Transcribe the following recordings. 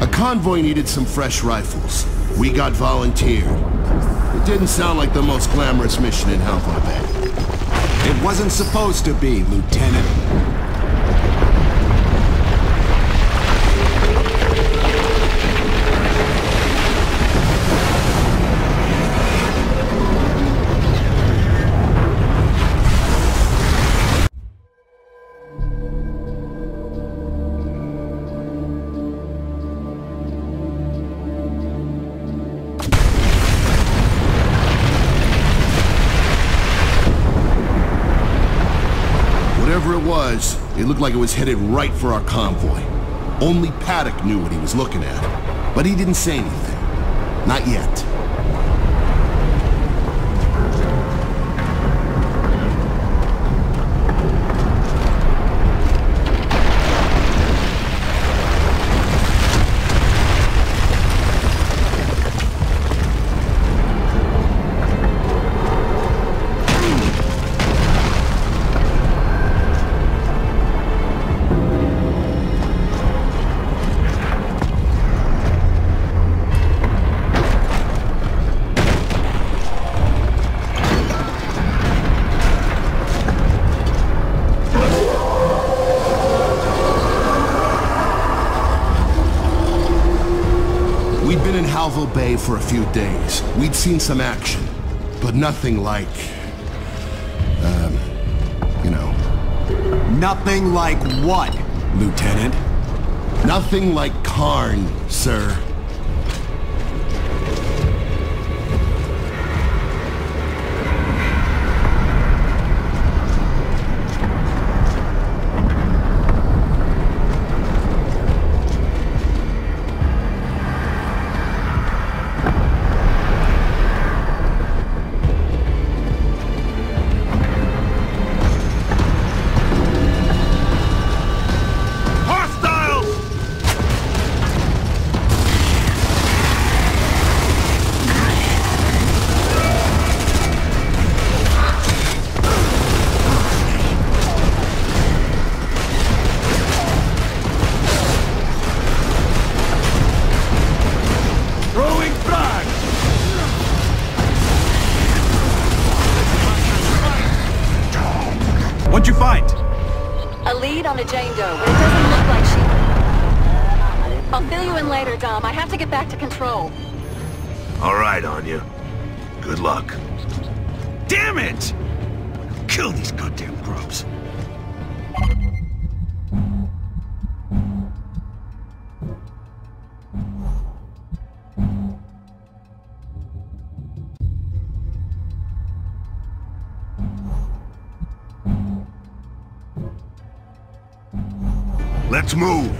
A convoy needed some fresh rifles. We got volunteered. It didn't sound like the most glamorous mission in Halvo Bay. It wasn't supposed to be, Lieutenant. It looked like it was headed right for our convoy. Only Paduk knew what he was looking at, but he didn't say anything. Not yet. For a few days. We'd seen some action, but nothing like... Um, you know, Nothing like what, Lieutenant? nothing like Karn, sir. Let's move.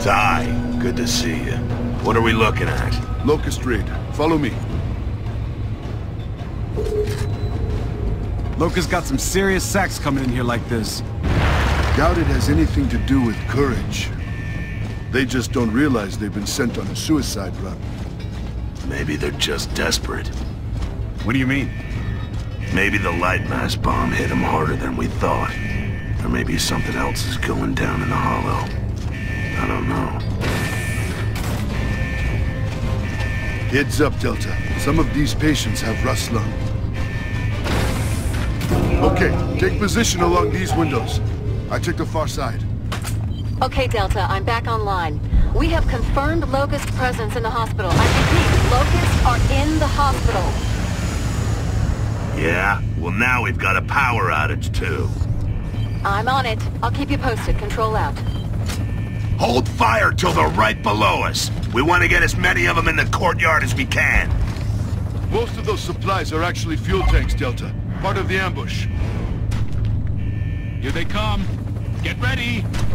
Tai, good to see you. What are we looking at? Locust raid. Follow me. Locust got some serious sacks coming in here like this. Doubt it has anything to do with courage. They just don't realize they've been sent on a suicide run. Maybe they're just desperate. What do you mean? Maybe the Lightmass bomb hit them harder than we thought. Or maybe something else is going down in the hollow. I don't know. Heads up, Delta. Some of these patients have rust lung. Okay, take position along these windows. I took the far side. Okay, Delta, I'm back online. We have confirmed Locust presence in the hospital. I repeat, Locusts are in the hospital. Yeah? Well, now we've got a power outage, too. I'm on it. I'll keep you posted. Control out. Hold fire till they're right below us. We want to get as many of them in the courtyard as we can. Most of those supplies are actually fuel tanks, Delta. Part of the ambush. Here they come. Get ready.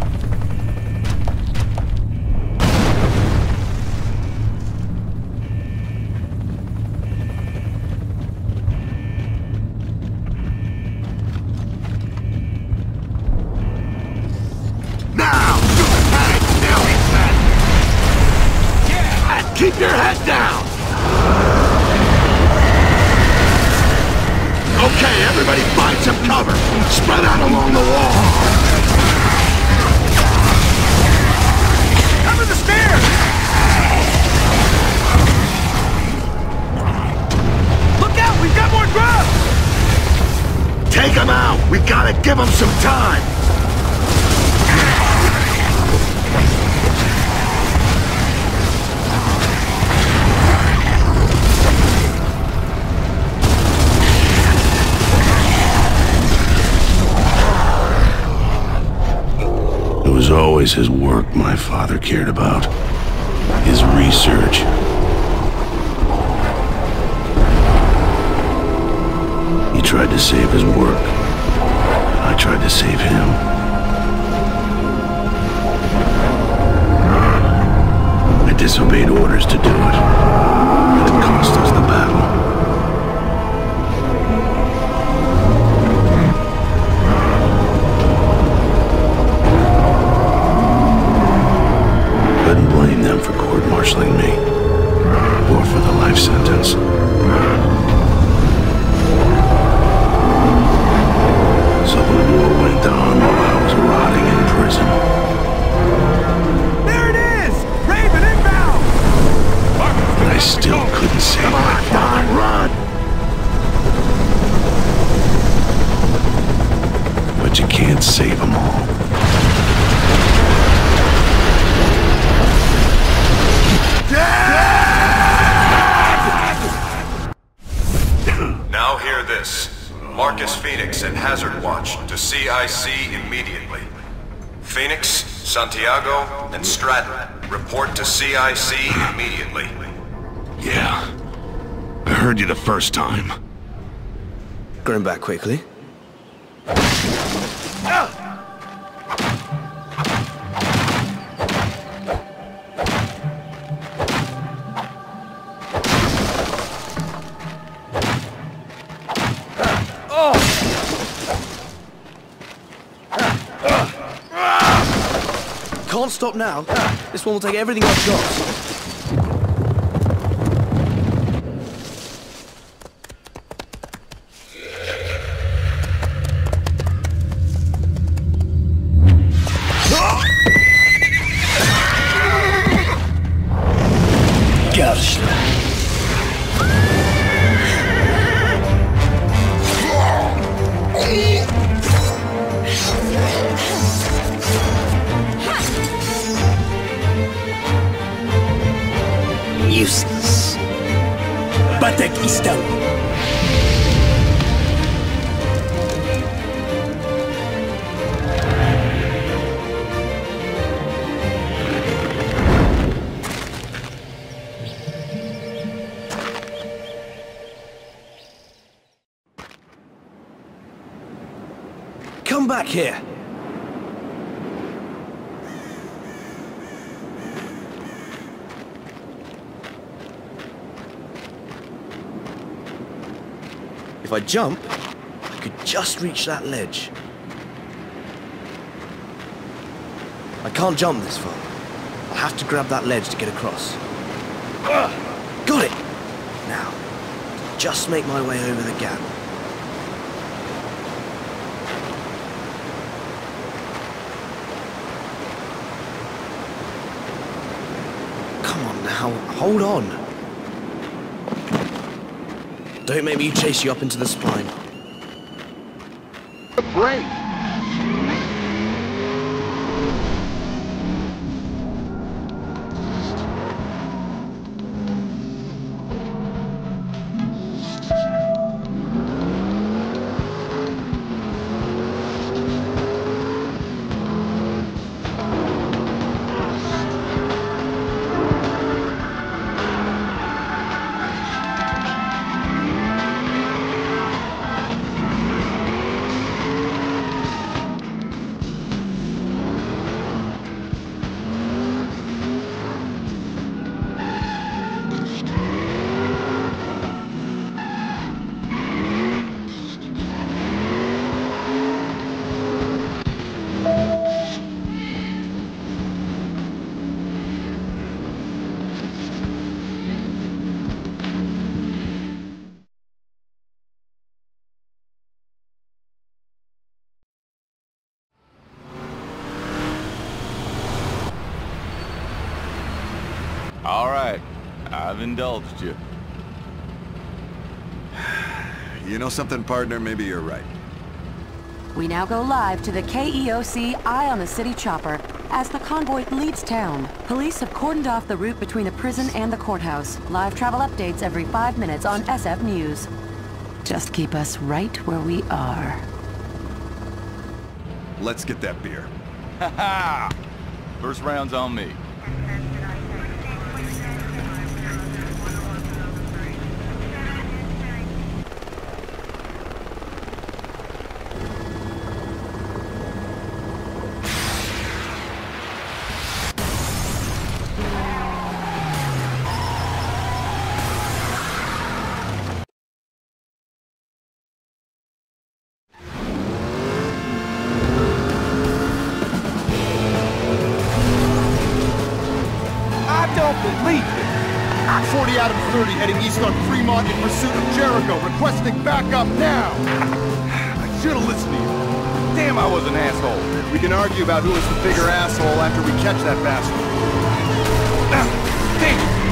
Father cared about. Report to immediately. Yeah. I heard you the first time. Going back quickly. Can't stop now. This one will take everything I've got. Batek Istam. I jump, I could just reach that ledge. I can't jump this far. I'll have to grab that ledge to get across. Got it! Now, just make my way over the gap. Come on now, hold on. Don't make me chase you up into the spine. Great! Indulged you. You know something, partner? Maybe you're right. We now go live to the KEOC Eye on the City chopper as the convoy leaves town. Police have cordoned off the route between the prison and the courthouse. Live travel updates every five minutes on SF News. Just keep us right where we are. Let's get that beer. Ha ha! First round's on me. 30 heading east on Fremont in pursuit of Jericho, requesting backup now! I should have listened to you. Damn, I was an asshole. We can argue about who is the bigger asshole after we catch that bastard. Damn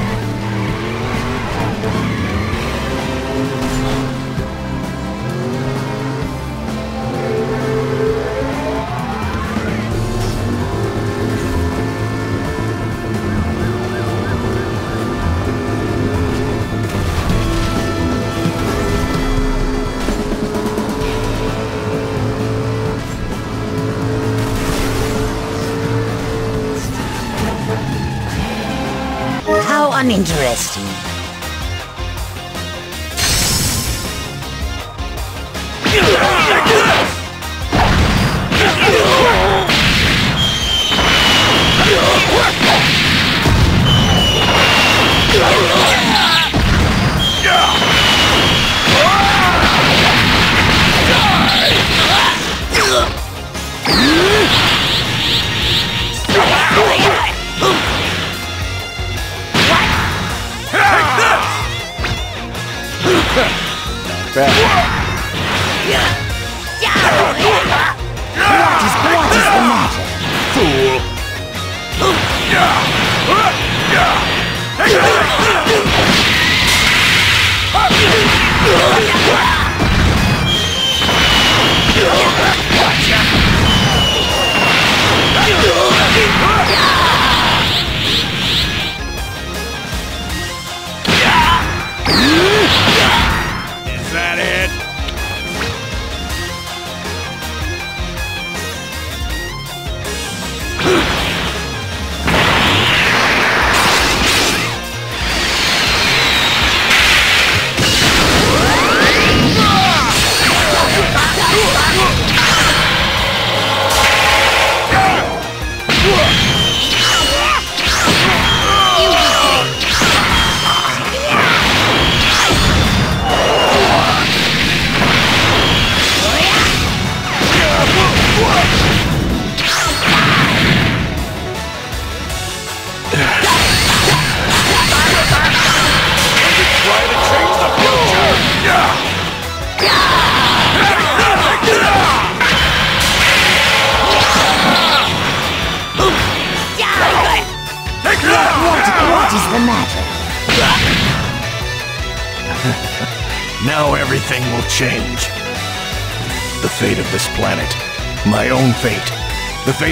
uninteresting.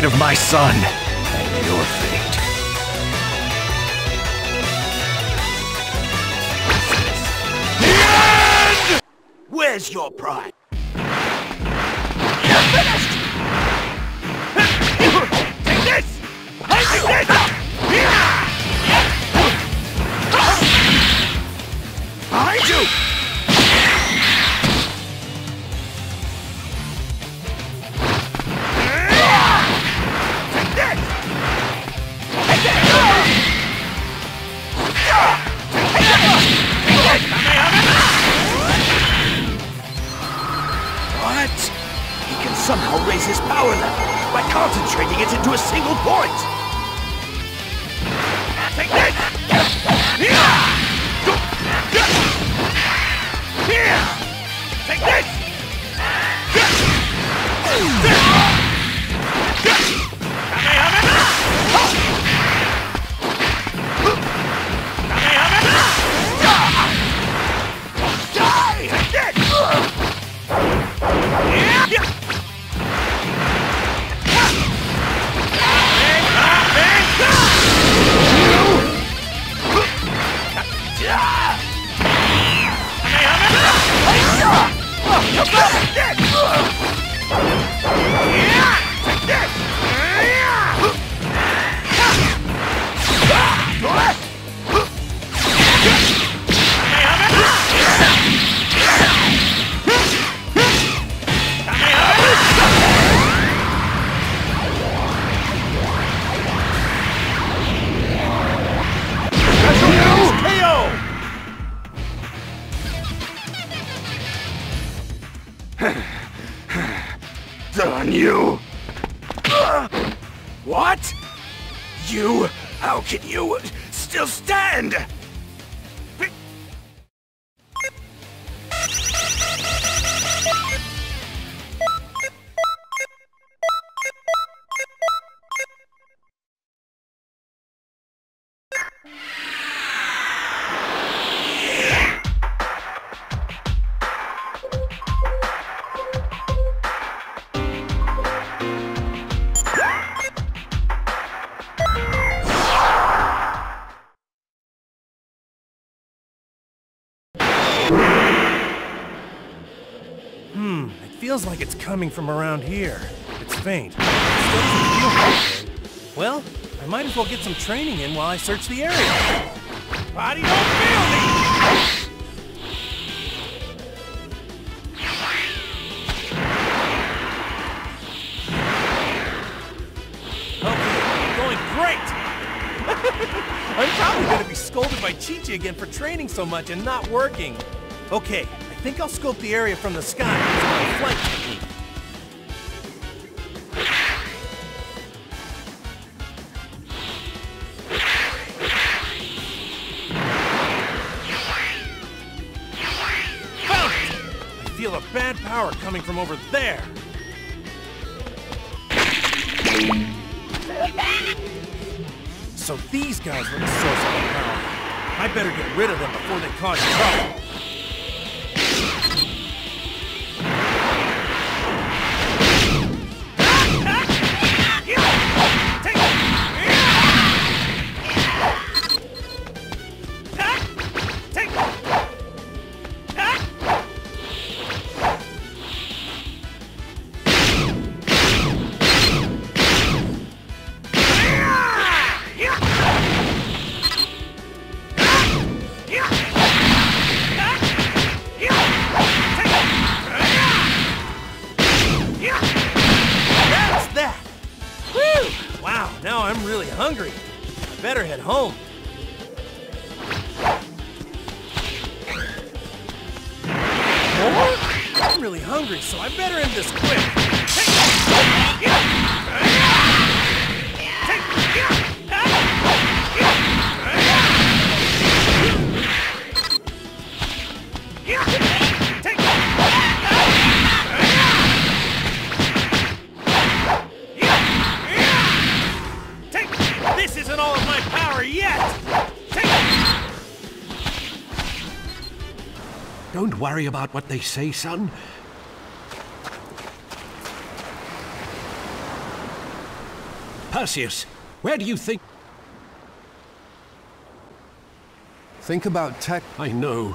Fate of my son, and your fate. Where's your pride? Feels like it's coming from around here. It's faint. Well, I might as well get some training in while I search the area. Body don't feel me! Going great! I'm probably gonna be scolded by Chichi again for training so much and not working. Okay, I think I'll scope the area from the sky technique. I feel a bad power coming from over there. So these guys were the source of the power. I better get rid of them before they cause trouble. Don't worry about what they say, son. Perseus, where do you think... Think about tech. I know.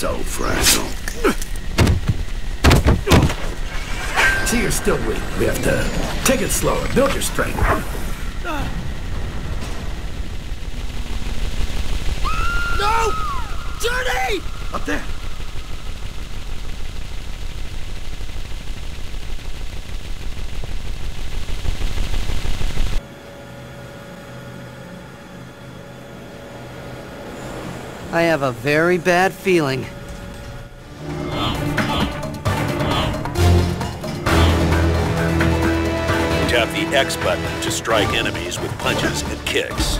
So fragile. See, you're still weak. We have to take it slower. Build your strength. No! Journey! Up there. I have a very bad feeling. Tap the X button to strike enemies with punches and kicks.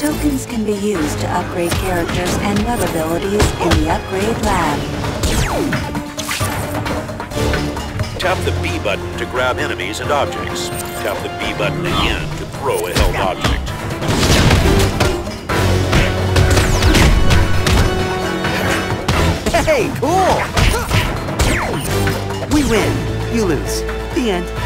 Tokens can be used to upgrade characters and web abilities in the Upgrade Lab. Tap the B button to grab enemies and objects. Tap the B button again to throw a held object. Hey, cool! We win. You lose. The end.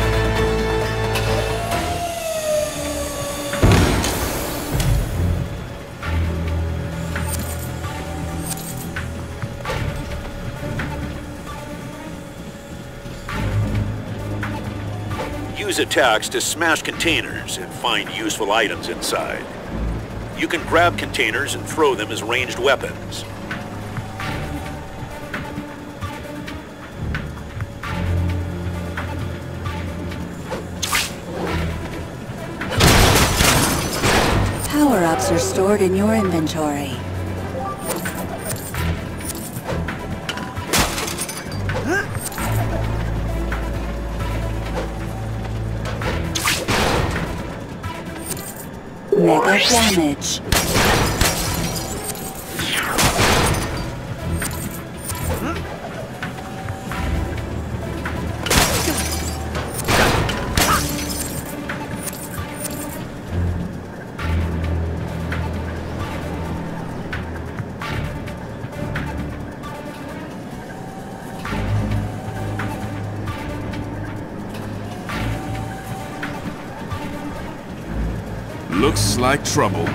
Use attacks to smash containers and find useful items inside. You can grab containers and throw them as ranged weapons. Power-ups are stored in your inventory. Damage. Looks like trouble.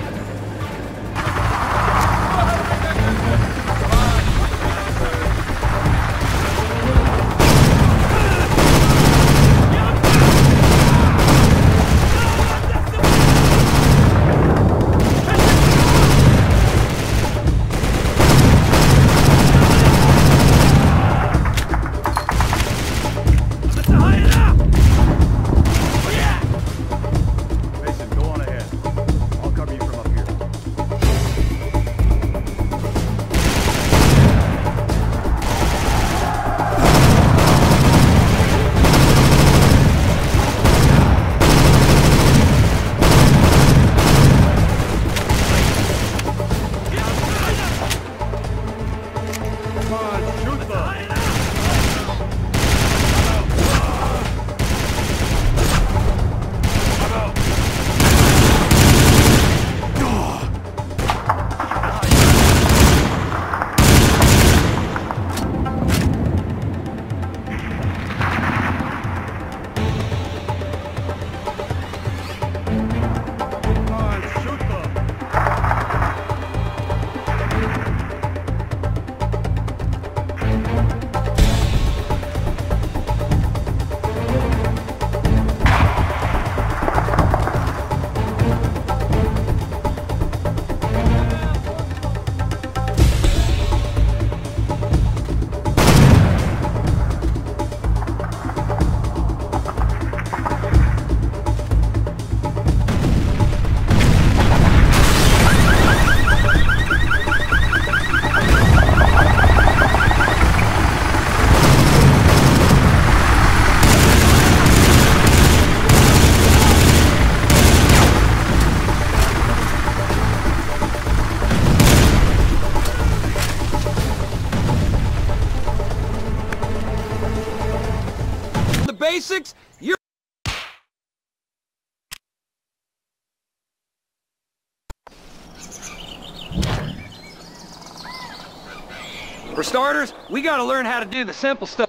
We gotta learn how to do the simple stuff.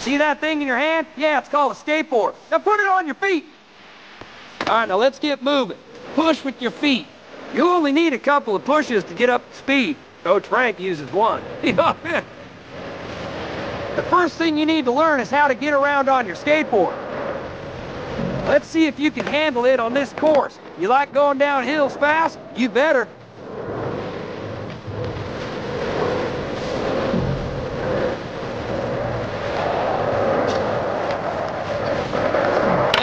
See that thing in your hand? Yeah, it's called a skateboard. Now put it on your feet. All right, now let's get moving. Push with your feet. You only need a couple of pushes to get up to speed. Coach Frank uses one. the first thing you need to learn is how to get around on your skateboard. Let's see if you can handle it on this course. You like going down hills fast? You better.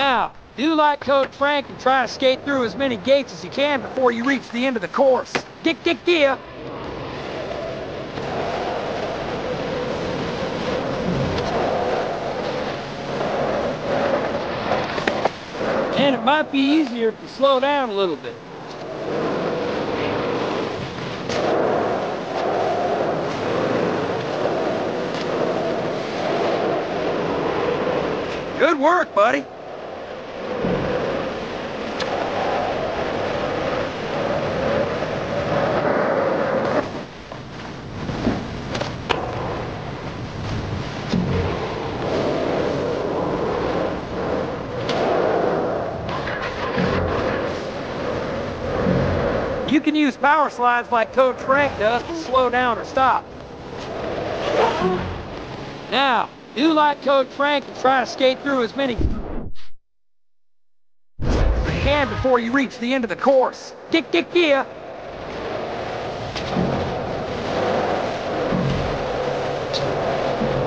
Now, do like Coach Frank and try to skate through as many gates as you can before you reach the end of the course. Dick, dick, yeah. And it might be easier to slow down a little bit. Good work, buddy. You can use power slides like Coach Frank does to slow down or stop. Now, do like Coach Frank and try to skate through as many as you can before you reach the end of the course. Dick, dick, yeah.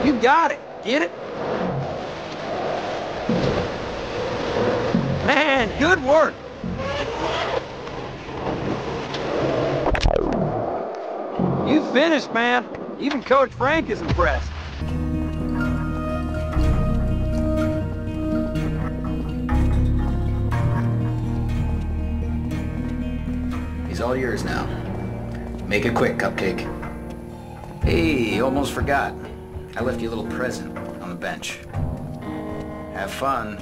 You got it. Get it? Man, good work. Finished, man. Even Coach Frank is impressed. He's all yours now. Make it quick, Cupcake. Hey, almost forgot. I left you a little present on the bench. Have fun.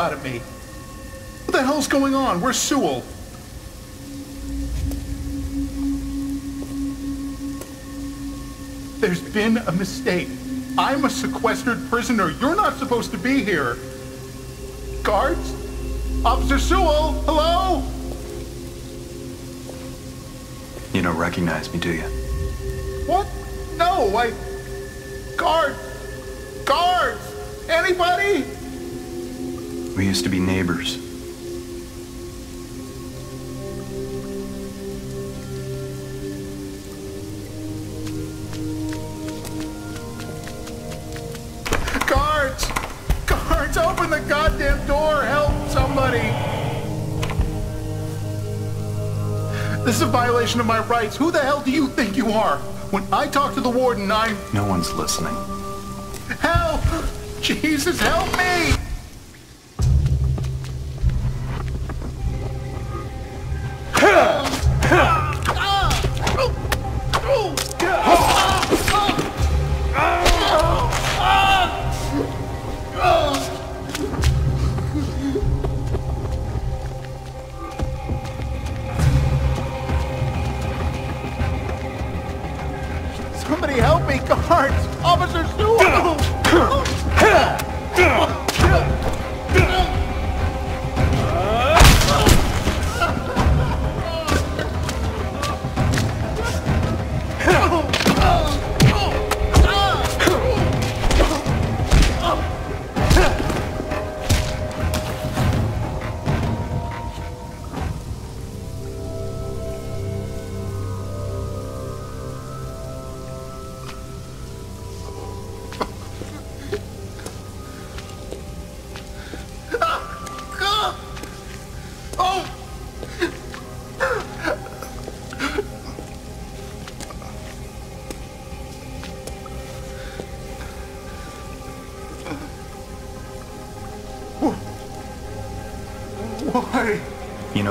Out of me. What the hell's going on? Where's Sewell? There's been a mistake. I'm a sequestered prisoner. You're not supposed to be here. Guards? Officer Sewell, hello? You don't recognize me, do you? What? No, I... Guards! Guards! Anybody? We used to be neighbors. Guards! Guards, open the goddamn door! Help somebody! This is a violation of my rights. Who the hell do you think you are? When I talk to the warden, I'm... No one's listening. Help! Jesus, help me!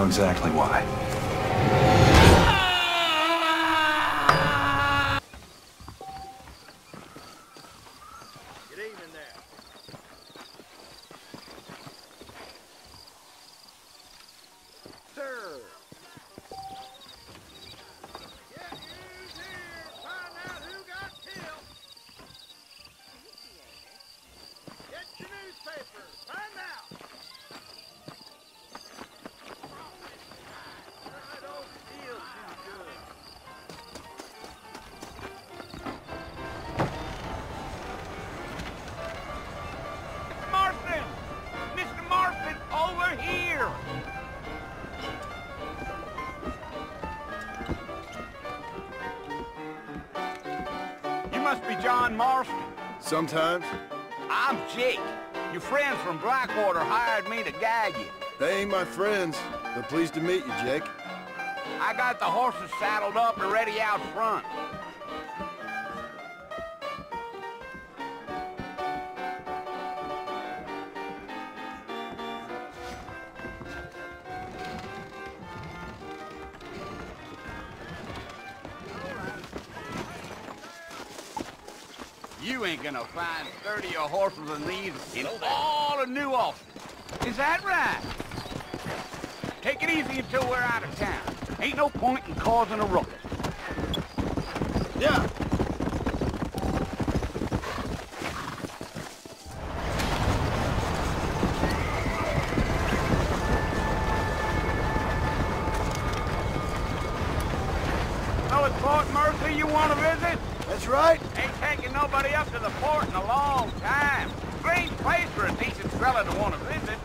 Exactly why. Sometimes. I'm Jake. Your friends from Blackwater hired me to guide you. They ain't my friends, but pleased to meet you, Jake. I got the horses saddled up and ready out front. You ain't gonna find 30 horses than these in all of New Austin. Is that right? Take it easy until we're out of town. Ain't no point in causing a ruckus. Yeah. Up to the fort in a long time. Strange place for a decent fella to want to visit,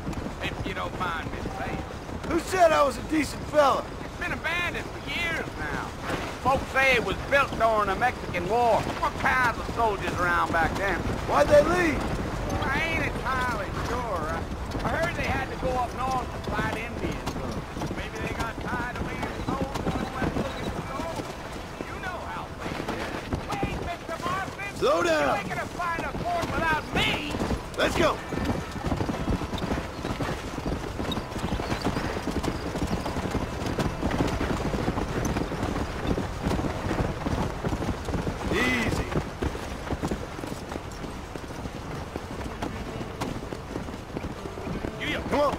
if you don't mind me saying. Who said I was a decent fella? It's been abandoned for years now. Folks say it was built during the Mexican War. What kinds of soldiers around back then? Why'd they leave? I ain't entirely sure. I, I heard they had to go up north to fight Indians. Maybe they got tired of being soldiers and went looking for gold. You know how things is. Wait, Mr. Down. You ain't gonna find a fort without me! Let's go. Easy. Come on.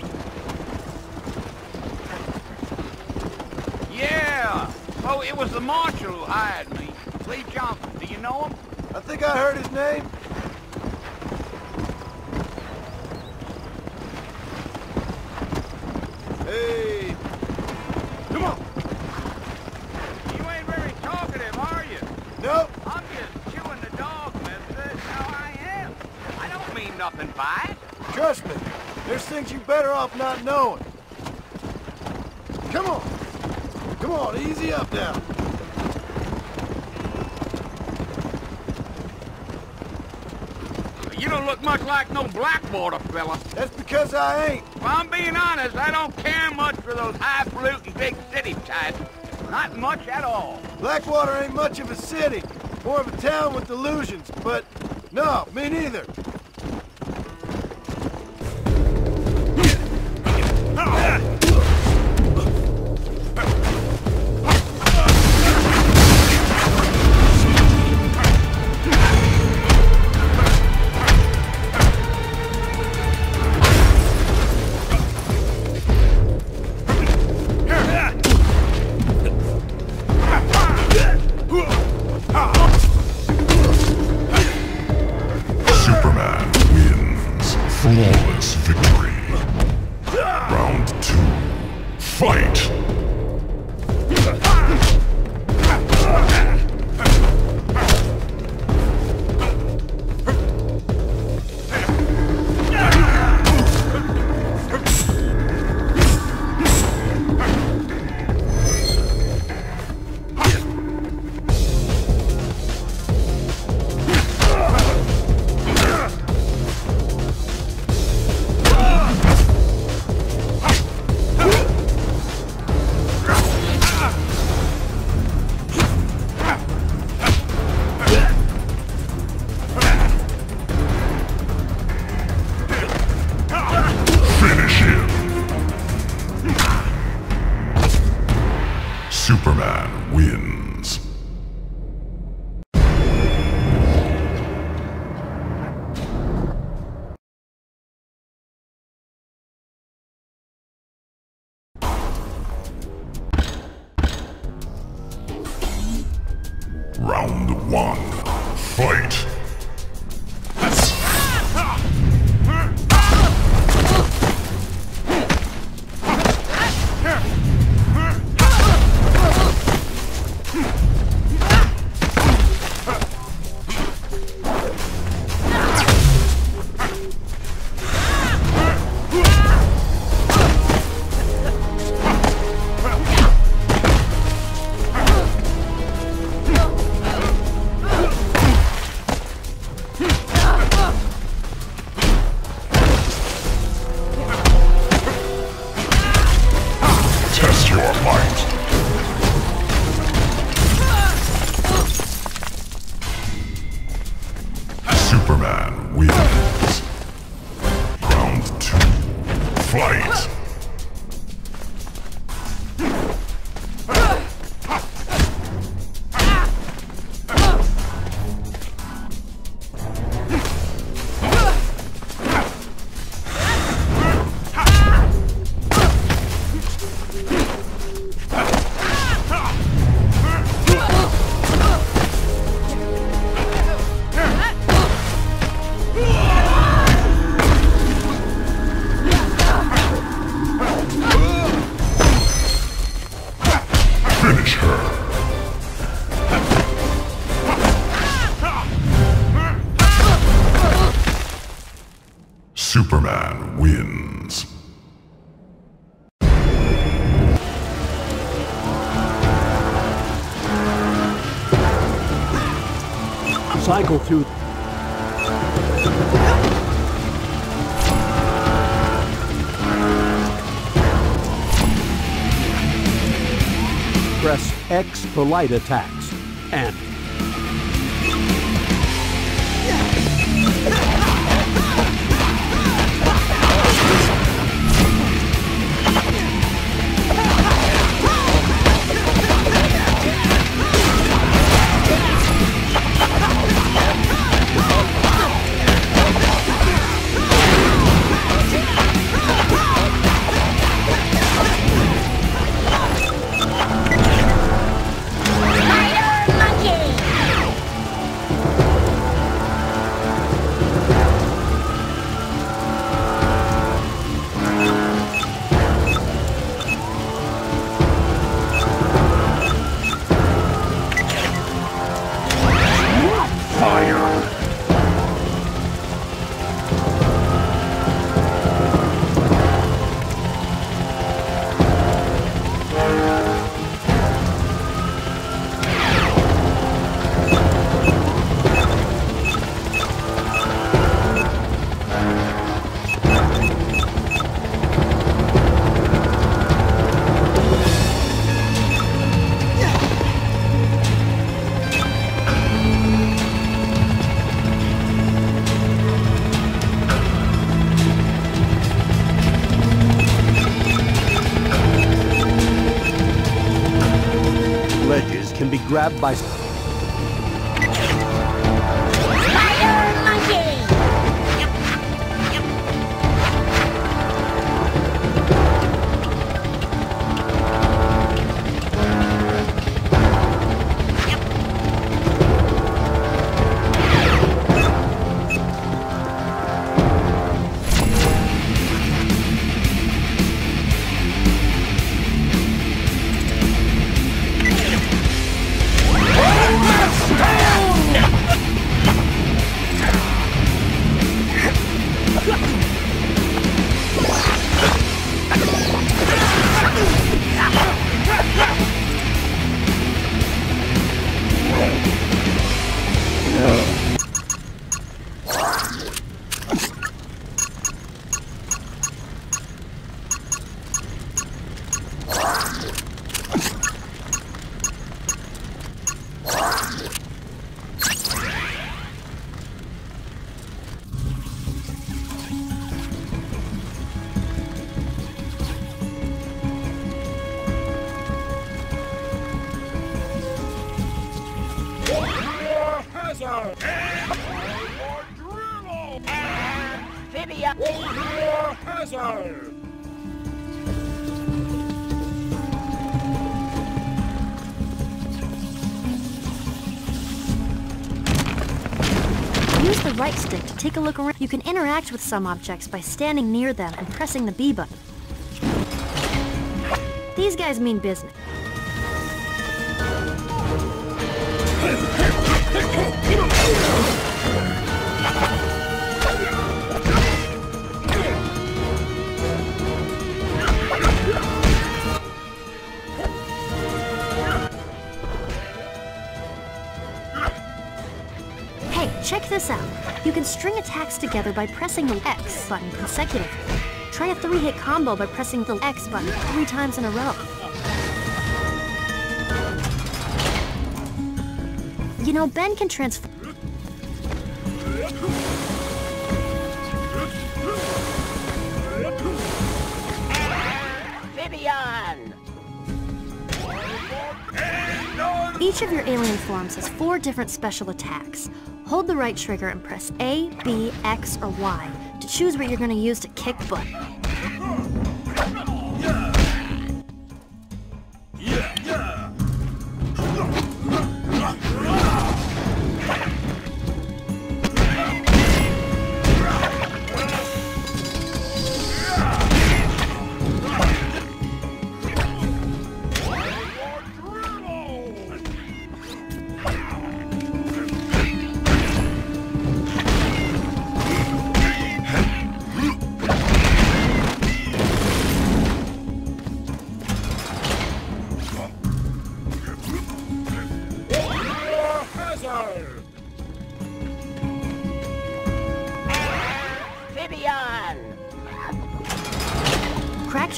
Yeah! Oh, it was the marshal who hired me. Leigh Johnson. Do you know him? I think I heard his name. Hey. Come on. You ain't very talkative, are you? Nope. I'm just chewing the dog, mister. That's how I am. I don't mean nothing by it. Trust me. There's things you better off not knowing. Come on. Come on, easy up now. You don't look much like no Blackwater fella. That's because I ain't. If I'm being honest, I don't care much for those highfalutin big city types. Not much at all. Blackwater ain't much of a city. More of a town with delusions, but no, me neither. Cycle through. Press X for light attacks. Can with some objects by standing near them and pressing the B button. These guys mean business. Check this out. You can string attacks together by pressing the X button consecutively. Try a three-hit combo by pressing the X button three times in a row. You know, Ben can transform... Vivian! Each of your alien forms has four different special attacks. Hold the right trigger and press A, B, X, or Y to choose what you're going to use to kick butt.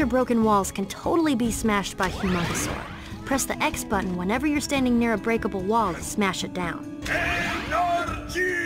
Broken walls can totally be smashed by Humongosaur. Press the X button whenever you're standing near a breakable wall to smash it down.